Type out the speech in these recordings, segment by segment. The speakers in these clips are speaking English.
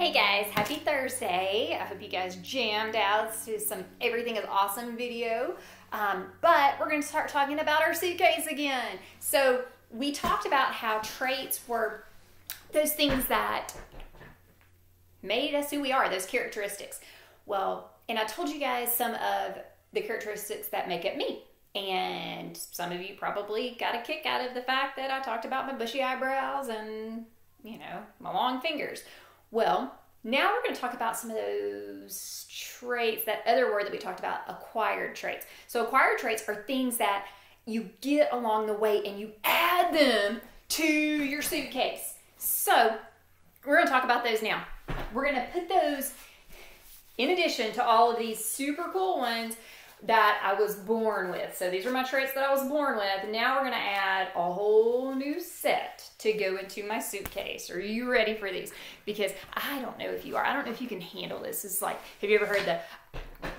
Hey guys, happy Thursday. I hope you guys jammed out to some Everything is Awesome video. Um, but we're going to start talking about our suitcase again. So, we talked about how traits were those things that made us who we are, those characteristics. Well, and I told you guys some of the characteristics that make up me. And some of you probably got a kick out of the fact that I talked about my bushy eyebrows and, you know, my long fingers. Well, now we're going to talk about some of those traits, that other word that we talked about, acquired traits. So, acquired traits are things that you get along the way and you add them to your suitcase. So, we're going to talk about those now. We're going to put those in addition to all of these super cool ones that I was born with. So these are my traits that I was born with. Now we're going to add a whole new set to go into my suitcase. Are you ready for these? Because I don't know if you are. I don't know if you can handle this. It's like, have you ever heard the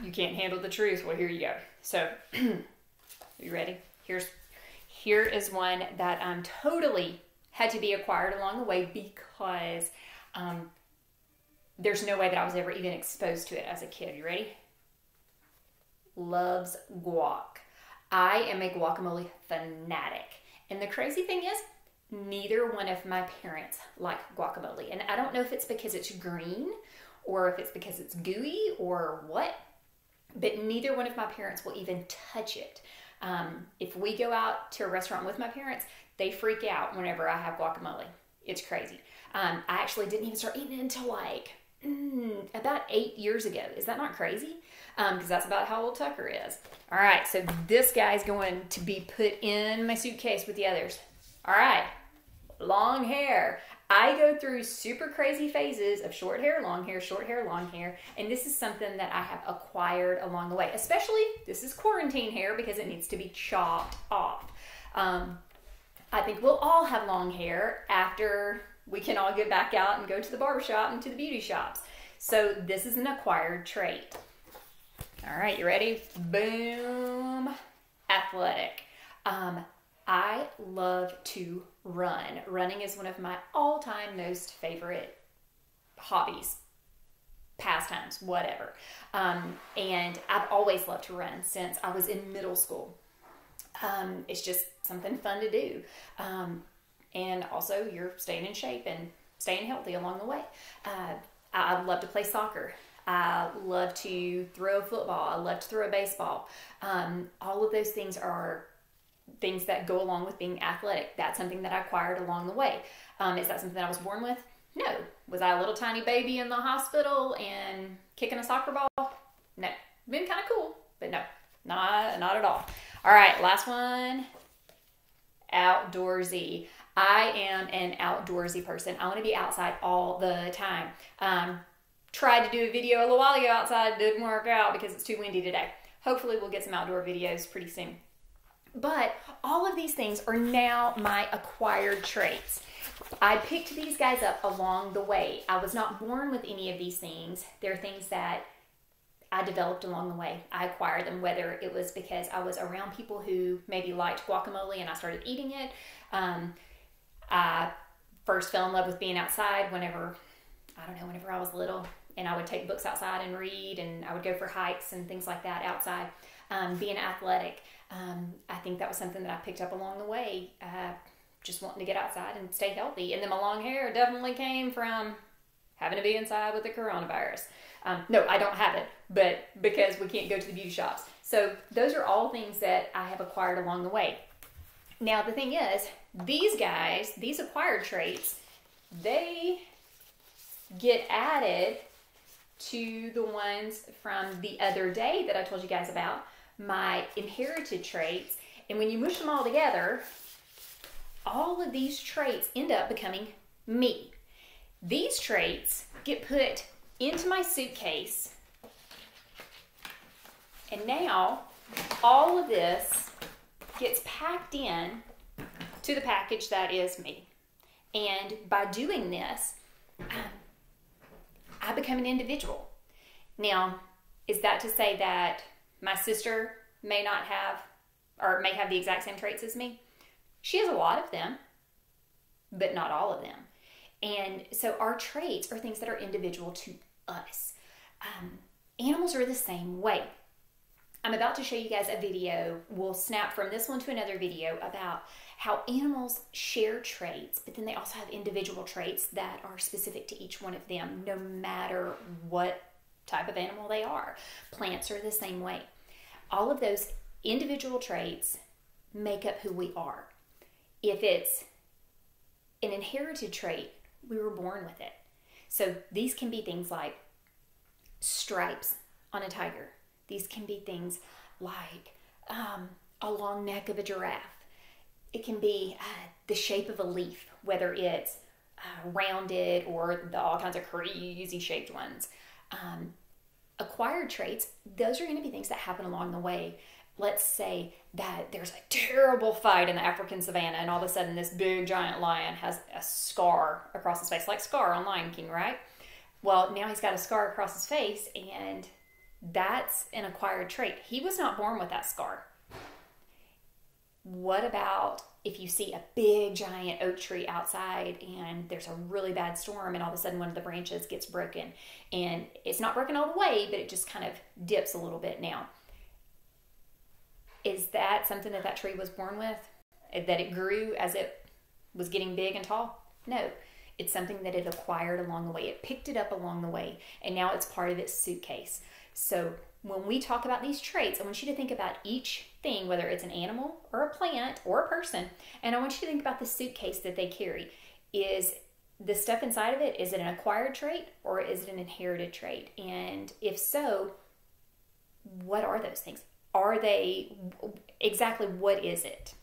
you can't handle the truth? Well, here you go. So, are you ready? Here's here is one that I'm um totally had to be acquired along the way because um there's no way that I was ever even exposed to it as a kid. Are you ready? Loves guac. I am a guacamole fanatic. And the crazy thing is, neither one of my parents like guacamole. And I don't know if it's because it's green or if it's because it's gooey or what, but neither one of my parents will even touch it. Um, if we go out to a restaurant with my parents, they freak out whenever I have guacamole. It's crazy. Um, I actually didn't even start eating it until like about eight years ago. Is that not crazy? Because um, that's about how old Tucker is. All right, so this guy's going to be put in my suitcase with the others. All right, long hair. I go through super crazy phases of short hair, long hair, short hair, long hair, and this is something that I have acquired along the way. Especially, this is quarantine hair because it needs to be chopped off. Um, I think we'll all have long hair after we can all get back out and go to the barbershop and to the beauty shops. So this is an acquired trait. All right, you ready? Boom. Athletic. Um, I love to run. Running is one of my all time most favorite hobbies, pastimes, whatever. Um, and I've always loved to run since I was in middle school. Um, it's just something fun to do. Um, and also, you're staying in shape and staying healthy along the way. Uh, I love to play soccer. I love to throw a football. I love to throw a baseball. Um, all of those things are things that go along with being athletic. That's something that I acquired along the way. Um, is that something that I was born with? No. Was I a little tiny baby in the hospital and kicking a soccer ball? No. Been kind of cool, but no, not not at all. All right, last one. Outdoorsy. I am an outdoorsy person. I want to be outside all the time. Um, tried to do a video a little while ago outside, didn't work out because it's too windy today. Hopefully, we'll get some outdoor videos pretty soon. But all of these things are now my acquired traits. I picked these guys up along the way. I was not born with any of these things. They're things that I developed along the way. I acquired them, whether it was because I was around people who maybe liked guacamole and I started eating it. Um, I first fell in love with being outside whenever, I don't know, whenever I was little. And I would take books outside and read, and I would go for hikes and things like that outside. Um, being athletic, um, I think that was something that I picked up along the way. Uh, just wanting to get outside and stay healthy. And then my long hair definitely came from having to be inside with the coronavirus. Um, no, I don't have it, but because we can't go to the beauty shops. So those are all things that I have acquired along the way. Now, the thing is, these guys, these acquired traits, they get added to the ones from the other day that I told you guys about, my inherited traits. And when you mush them all together, all of these traits end up becoming me. These traits get put into my suitcase. And now all of this gets packed in to the package that is me. And by doing this, I become an individual. Now, is that to say that my sister may not have or may have the exact same traits as me? She has a lot of them, but not all of them. And so our traits are things that are individual to us. Um, animals are the same way. I'm about to show you guys a video. We'll snap from this one to another video about how animals share traits, but then they also have individual traits that are specific to each one of them, no matter what type of animal they are. Plants are the same way. All of those individual traits make up who we are. If it's an inherited trait, we were born with it. So these can be things like stripes on a tiger. These can be things like um, a long neck of a giraffe. It can be uh, the shape of a leaf, whether it's uh, rounded or the all kinds of crazy shaped ones. Um, acquired traits, those are going to be things that happen along the way. Let's say that there's a terrible fight in the African savannah, and all of a sudden, this big giant lion has a scar across his face, like Scar on Lion King, right? Well, now he's got a scar across his face, and that's an acquired trait. He was not born with that scar. What about if you see a big giant oak tree outside and there's a really bad storm and all of a sudden one of the branches gets broken? And it's not broken all the way but it just kind of dips a little bit now. Is that something that that tree was born with? That it grew as it was getting big and tall? No. It's something that it acquired along the way. It picked it up along the way and now it's part of its suitcase so when we talk about these traits, I want you to think about each thing, whether it's an animal or a plant or a person, and I want you to think about the suitcase that they carry. Is the stuff inside of it, is it an acquired trait or is it an inherited trait? And if so, what are those things? Are they exactly what is it?